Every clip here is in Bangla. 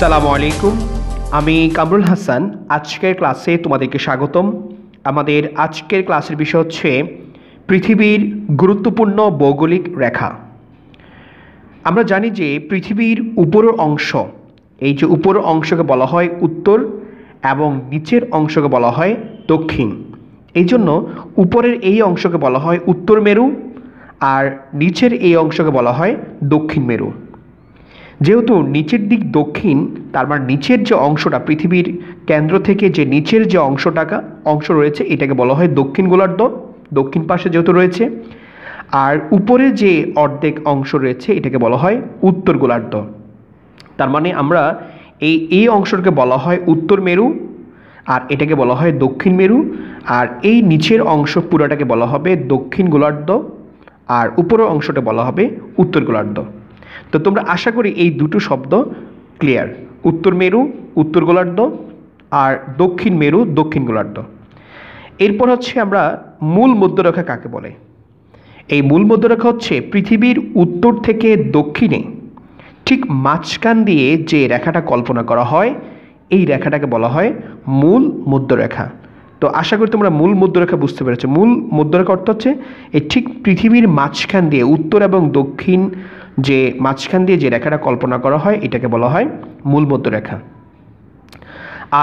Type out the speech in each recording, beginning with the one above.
সালামু আলাইকুম। আমি কামরুল হাসান। আজকের ক্লাসে তোমাদেরকে স্বাগতম। আমাদের আজকের ক্লাসের বিষয় হচ্ছে পৃথিবীর গুরুত্বপূর্ণ ভৌগোলিক রেখা। আমরা জানি যে পৃথিবীর উপরের অংশ, এই যে উপরের অংশকে বলা হয় উত্তর এবং নিচের অংশকে বলা হয় দক্ষিণ। এই জন্য উপরের এই অংশকে বলা হয় উত্তর মেরু আর নিচের এই অংশকে বলা হয় দক্ষিণ মেরু। যেহেতু নিচের দিক দক্ষিণ, তার মানে নিচের যে অংশটা, পৃথিবীর কেন্দ্র থেকে যে নিচের যে অংশটাকা, অংশ রয়েছে, এটাকে বলা হয় দক্ষিণ গোলার্ধ। দক্ষিণ পাশে যেহেতু রয়েছে, আর উপরে যে অর্ধেক অংশ রয়েছে, এটাকে বলা হয় উত্তর গোলার্ধ। তার মানে আমরা এই এই অংশটাকে বলা হয় উত্তর মেরু, আর এটাকে বলা হয় দক্ষিণ মেরু, আর এই নিচের অংশ পুরোটাকে বলা হবে দক্ষিণ গোলার্ধ, আর উপরের অংশটা বলা হবে উত্তর গোলার্ধ। তো তোমরা আশা করি এই দুটো শব্দ ক্লিয়ার উত্তর মেরু, উত্তর গোলার্ধ আর দক্ষিণ মেরু, দক্ষিণ গোলার্ধ। এরপর হচ্ছে আমরা মূল মধ্যরেখা কাকে বলে? এই মূল মধ্যরেখা হচ্ছে পৃথিবীর উত্তর থেকে দক্ষিণে। ঠিক মাঝখান দিয়ে যে রেখাটা কল্পনা করা হয়, এই রেখাটাকে বলা হয় মূল মধ্যরেখা। তো আশা করি তোমরা মূল মধ্যরেখা বুঝতে পেরেছ। মূল মধ্যরেখা অর্থ হচ্ছে, এই ঠিক পৃথিবীর মাঝখান দিয়ে উত্তর এবং দক্ষিণ যে মাঝখান দিয়ে যে রেখাটা কল্পনা করা হয়, এটাকে বলা হয় মূল মধ্যরেখা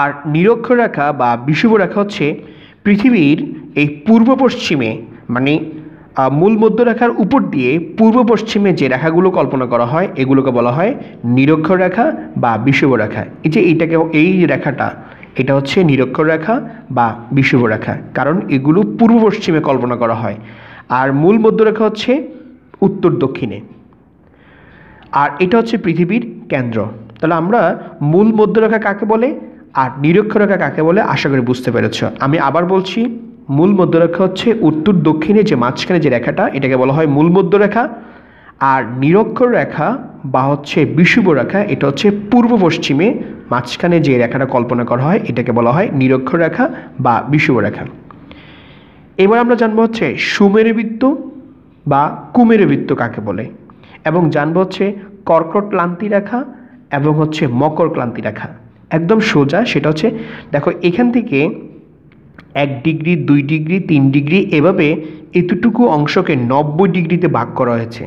আর নিরক্ষরেখা বা বিষুব রেখা হচ্ছে পৃথিবীর এই পূর্ব পশ্চিমে মানে মূল মধ্যরেখার উপর দিয়ে পূর্ব পশ্চিমে যে রেখাগুলো কল্পনা করা হয়, এগুলোকে বলা হয় নিরক্ষর রেখা বা বিষুব রেখা। এই যে এইটাকে, এই রেখাটা, এটা হচ্ছে নিরক্ষর রেখা বা বিষুব রেখা, কারণ এগুলো পূর্ব পশ্চিমে কল্পনা করা হয়। আর মূল মধ্যরেখা হচ্ছে উত্তর দক্ষিণে। আর এটা হচ্ছে পৃথিবীর কেন্দ্র। তাহলে আমরা মূল মধ্যরেখা কাকে বলে? আর নিরক্ষরেখা কাকে বলে? আশা করি বুঝতে পেরেছ। আমি আবার বলছি, মূল মধ্যরেখা হচ্ছে উত্তর দক্ষিণে যে মাঝখানে যে রেখাটা, এটাকে বলা হয় মূল মধ্যরেখা। আর নিরক্ষর রেখা বা হচ্ছে বিষুব রেখা, এটা হচ্ছে পূর্ব পশ্চিমে মাঝখানে যে রেখাটা কল্পনা করা হয়, এটাকে বলা হয় নিরক্ষর রেখা বা বিষুব রেখা। এবার আমরা জানব হচ্ছে সুমেরু বৃত্ত বা কুমেরু বৃত্ত কাকে বলে? এবং জানব হচ্ছে কর্কট ক্লান্তি রেখা এবং হচ্ছে মকর ক্লান্তি রেখা। একদম সোজা, সেটা হচ্ছে, দেখো এখান থেকে এক ডিগ্রি, দুই ডিগ্রি, তিন ডিগ্রি, এভাবে এতটুকু অংশকে নব্বই ডিগ্রিতে ভাগ করা হয়েছে।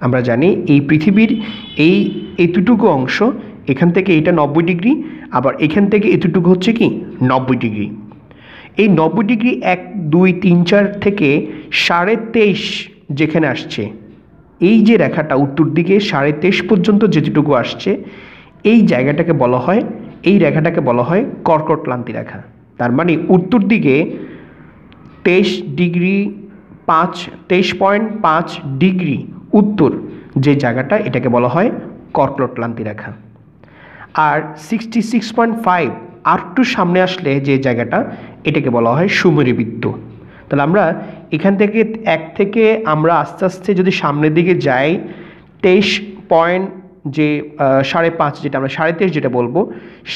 আমরা জানি এই পৃথিবীর এই এতটুকু অংশ, এখান থেকে এটা নব্বই ডিগ্রি, আবার এখান থেকে এতটুকু হচ্ছে কি? নব্বই ডিগ্রি। এই নব্বই ডিগ্রি এক, দুই, তিন, চার থেকে সাড়ে তেইশ যেখানে আসছে এই যে রেখাটা উত্তর দিকে সাড়ে তেইশ পর্যন্ত যেটুকু আসছে, এই জায়গাটাকে বলা হয়, এই রেখাটাকে বলা হয় কর্কট ক্লান্তি রেখা। তার মানে উত্তর দিকে তেইশ ডিগ্রি পাঁচ, তেইশ পয়েন্ট পাঁচ ডিগ্রি উত্তর যে জায়গাটা, এটাকে বলা হয় কর্কট ক্লান্তি রেখা। আর সিক্সটি সিক্স পয়েন্ট ফাইভ আর একটু সামনে আসলে যে জায়গাটা, এটাকে বলা হয় সুমেরু বৃত্ত তাহলে আমরা এখান থেকে এক থেকে আমরা আস্তে আস্তে যদি সামনের দিকে যাই, তেইশ পয়েন্ট যে সাড়ে পাঁচ যেটা আমরা, সাড়ে তেইশ যেটা বলব,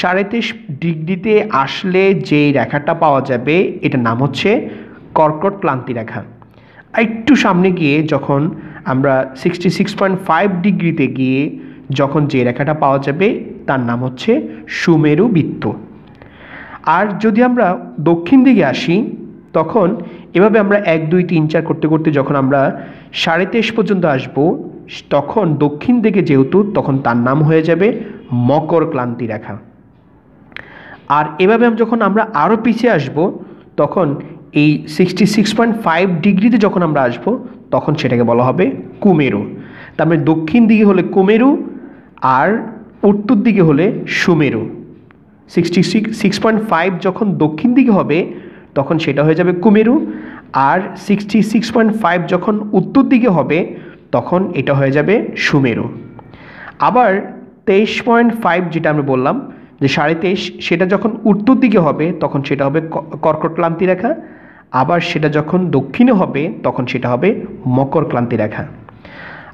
সাড়ে তেইশ ডিগ্রিতে আসলে যে রেখাটা পাওয়া যাবে, এটার নাম হচ্ছে কর্কট ক্লান্তি রেখা। একটু সামনে গিয়ে যখন আমরা সিক্সটি সিক্স পয়েন্ট ফাইভ ডিগ্রিতে গিয়ে যখন যে রেখাটা পাওয়া যাবে, তার নাম হচ্ছে সুমেরু বৃত্ত। আর যদি আমরা দক্ষিণ দিকে আসি, তখন এভাবে আমরা এক, দুই, তিন, চার করতে করতে যখন আমরা সাড়ে তেইশ পর্যন্ত আসব, তখন দক্ষিণ দিকে যেহেতু, তখন তার নাম হয়ে যাবে মকর ক্লান্তি রেখা। আর এভাবে যখন আমরা আরও পিছিয়ে আসব, তখন এই সিক্সটি সিক্স পয়েন্ট ফাইভ ডিগ্রিতে যখন আমরা আসব, তখন সেটাকে বলা হবে কুমেরু। তার মানে দক্ষিণ দিকে হলে কুমেরু আর উত্তর দিকে হলে সুমেরু। Sixty six six point five যখন দক্ষিণ দিকে হবে, তখন সেটা হয়ে যাবে কুমেরু। আর সিক্সটি সিক্স পয়েন্ট ফাইভ যখন উত্তর দিকে হবে, তখন এটা হয়ে যাবে সুমেরু। আবার তেইশ পয়েন্ট ফাইভ যেটা আমি বললাম, যে সাড়ে তেইশ, সেটা যখন উত্তর দিকে হবে, তখন সেটা হবে কর্কট ক্লান্তি রেখা। আবার সেটা যখন দক্ষিণে হবে, তখন সেটা হবে মকর ক্লান্তি রেখা।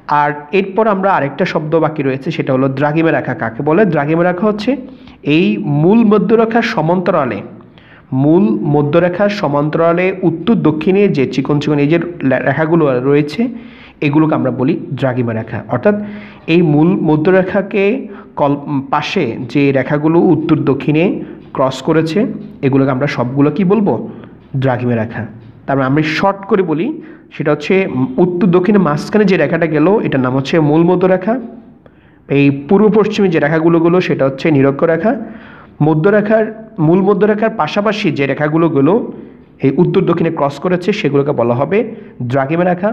আর এরপর আমরা আরেকটা শব্দ বাকি রয়েছে, সেটা হলো দ্রাঘিমা রেখা কাকে বলে? দ্রাঘিমা রেখা হচ্ছে এই মূল মধ্যরেখার সমান্তরালে। মূল মধ্যরেখার সমান্তরালে উত্তর দক্ষিণে যে চিকন চিকন এই যে রেখাগুলো রয়েছে, এগুলোকে আমরা বলি দ্রাগিমা রেখা। অর্থাৎ এই মূল মধ্যরেখাকে কল পাশে যে রেখাগুলো উত্তর দক্ষিণে ক্রস করেছে, এগুলোকে আমরা সবগুলো কি বলব? দ্রাগিমা রেখা। তারপরে আমরা শর্ট করে বলি, সেটা হচ্ছে উত্তর দক্ষিণে মাঝখানে যে রেখাটা গেল, এটার নাম হচ্ছে মূল মধ্যরেখা। এই পূর্ব পশ্চিমে যে রেখাগুলো গেলো, সেটা হচ্ছে নিরক্ষরেখা। মধ্যরেখার, মূল মধ্যরেখার পাশাপাশি যে রেখাগুলো গেলো, এই উত্তর দক্ষিণে ক্রস করেছে, সেগুলোকে বলা হবে দ্রাঘিমা রেখা।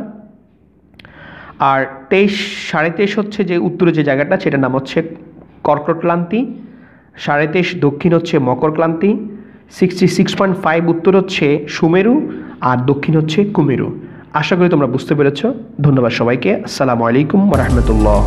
আর তেইশ, সাড়ে তেইশ হচ্ছে যে উত্তরে যে জায়গাটা, সেটার নাম হচ্ছে কর্কট ক্লান্তি সাড়ে তেইশ দক্ষিণ হচ্ছে মকর ক্লান্তি সিক্সটি সিক্স পয়েন্ট ফাইভ উত্তর হচ্ছে সুমেরু আর দক্ষিণ হচ্ছে কুমেরু। আশা করি তোমরা বুঝতে পেরেছ। ধন্যবাদ সবাইকে। আসসালামু আলাইকুম রহমতুল্লাহ।